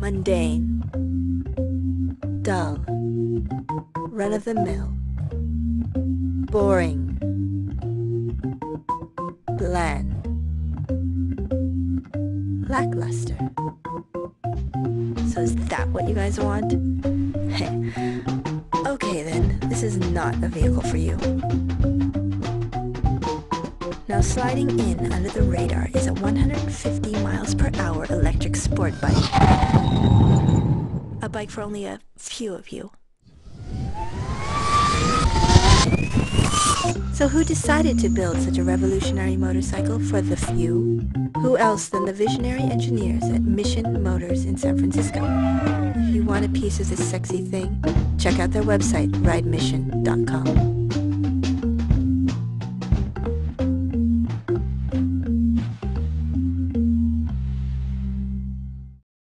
Mundane. Dull. Run-of-the-mill. Boring. Bland. Lackluster. So is that what you guys want? Hey, okay then, this is not a vehicle for you. Now sliding in under the radar is a 150 miles per hour electric sport bike. A bike for only a few of you. So who decided to build such a revolutionary motorcycle for the few? Who else than the visionary engineers at Mission Motors in San Francisco? If you want a piece of this sexy thing, check out their website, ridemission.com.